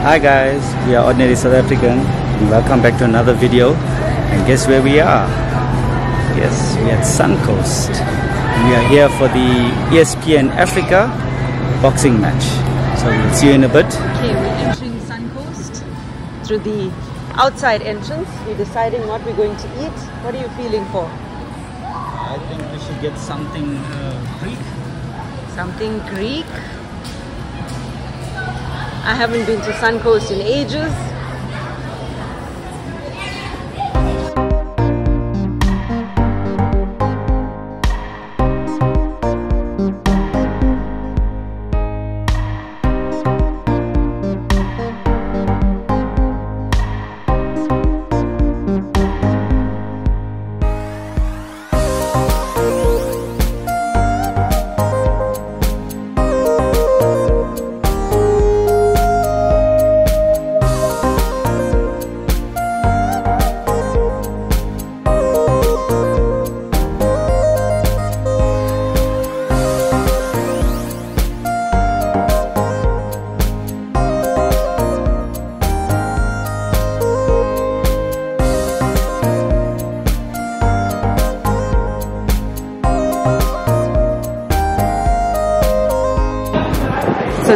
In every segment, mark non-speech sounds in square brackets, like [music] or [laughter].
Hi guys, we are Ordinary South African and welcome back to another video and guess where we are? Yes, we are at Suncoast. We are here for the ESPN Africa boxing match. So we'll see you in a bit. Okay, we're entering Suncoast through the outside entrance. We're deciding what we're going to eat. What are you feeling for? I think we should get something uh, Greek. Something Greek. I haven't been to Suncoast in ages.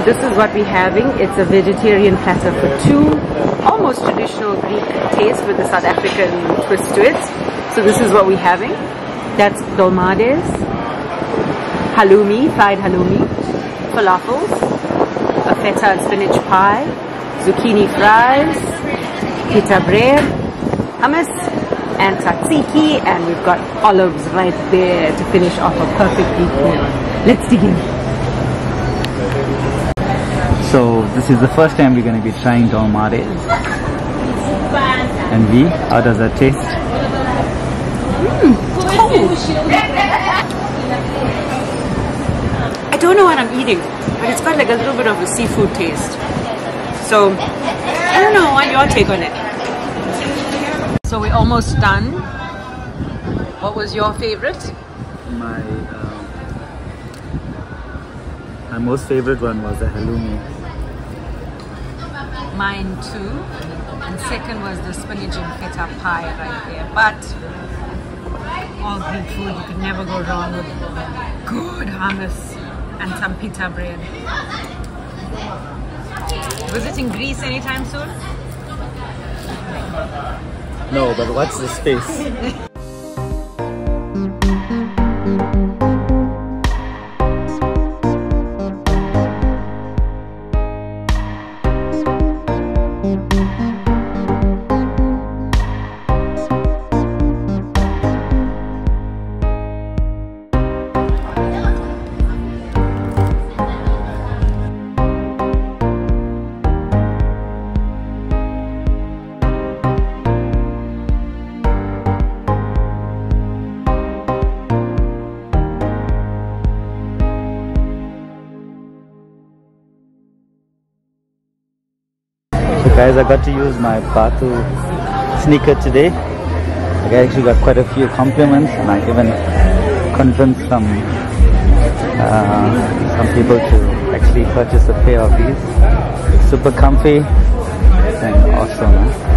This is what we're having. It's a vegetarian platter for two. Almost traditional Greek taste with the South African twist to it. So this is what we're having. That's dolmades, halloumi, fried halloumi, falafels, a feta and spinach pie, zucchini fries, pita bread, hummus, and tzatziki, and we've got olives right there to finish off a perfect meal. Let's dig in. So this is the first time we're going to be trying dolmades. And we, how does that taste? I don't know what I'm eating, but it's got like a little bit of a seafood taste. So, I don't know what your take on it. So we're almost done. What was your favorite? My um, my most favorite one was the halloumi. Mine too. And second was the spinach and feta pie right there. But all Greek food, you could never go wrong with good hummus and some pita bread. Visiting Greece anytime soon? No, but what's the space? [laughs] So guys, I got to use my Bathu sneaker today. I actually got quite a few compliments and I even convinced some uh, some people to actually purchase a pair of these. Super comfy and awesome.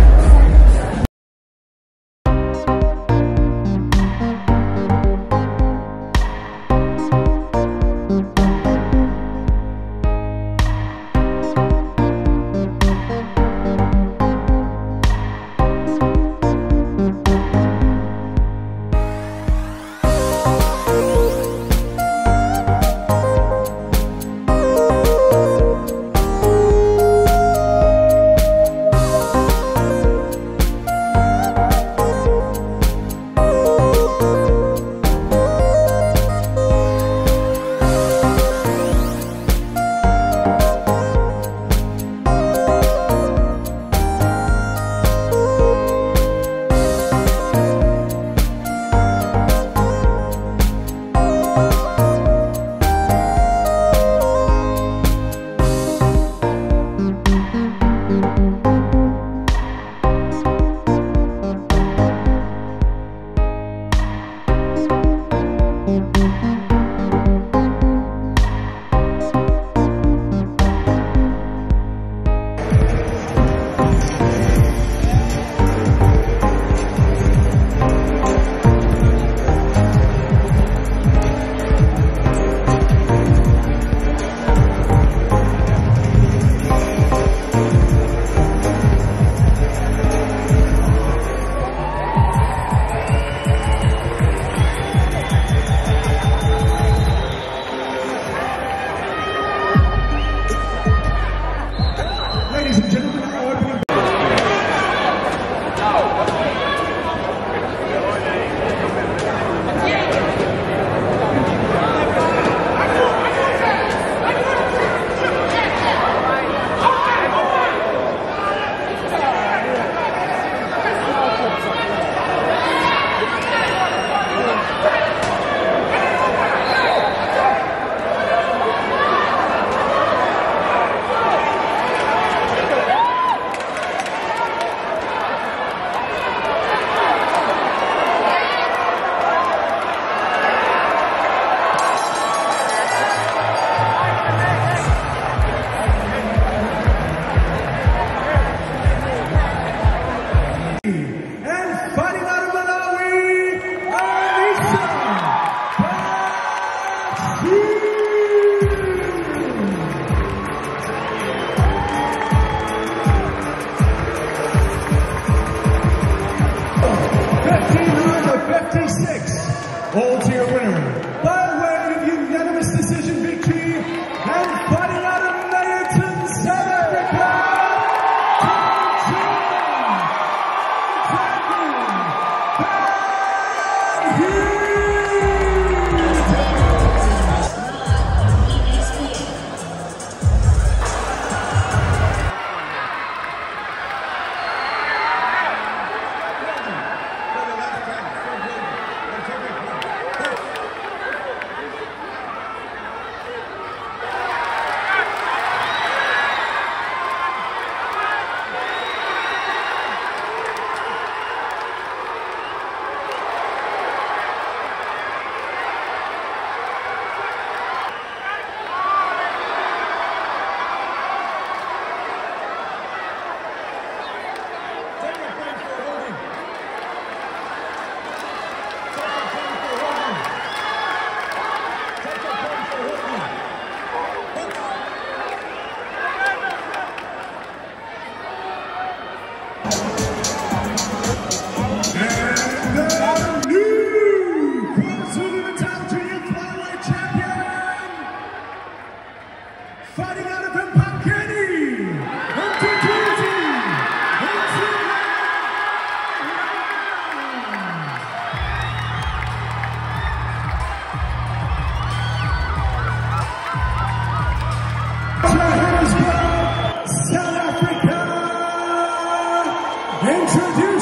Introducing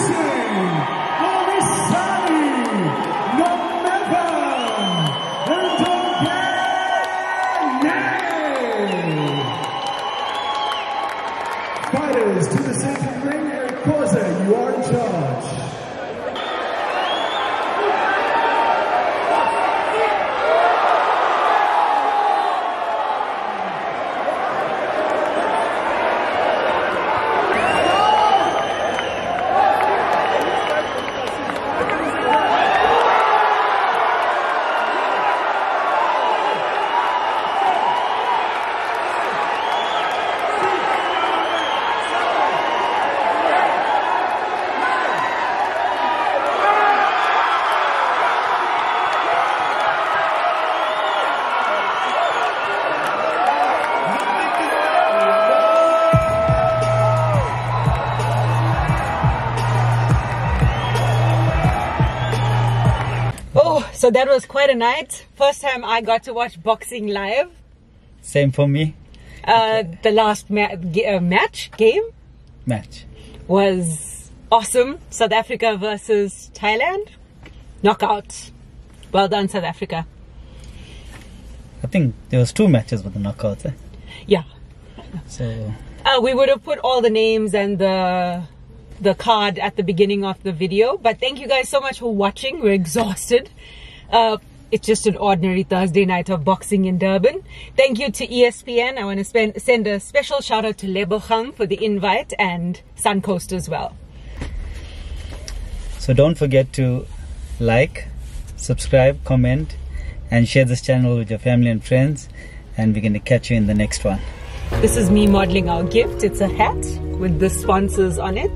so that was quite a night. First time I got to watch boxing live. Same for me. Uh, the last ma- uh, match game Match. was awesome. South Africa versus Thailand. Knockout. Well done, South Africa. I think there was two matches with the knockouts. Eh? Yeah. So Uh, we would have put all the names and the the card at the beginning of the video. But thank you guys so much for watching. We're exhausted. Uh, it's just an ordinary Thursday night of boxing in Durban. Thank you to ESPN. I want to spend, send a special shout out to Lebogang for the invite and Suncoast as well. so don't forget to like, subscribe, comment, and share this channel with your family and friends. And we're gonna catch you in the next one. This is me modeling our gift. It's a hat with the sponsors on it.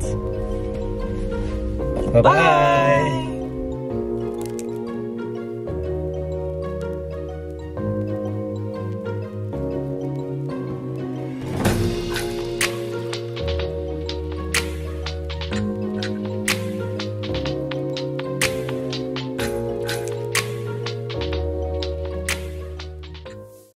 Bye bye.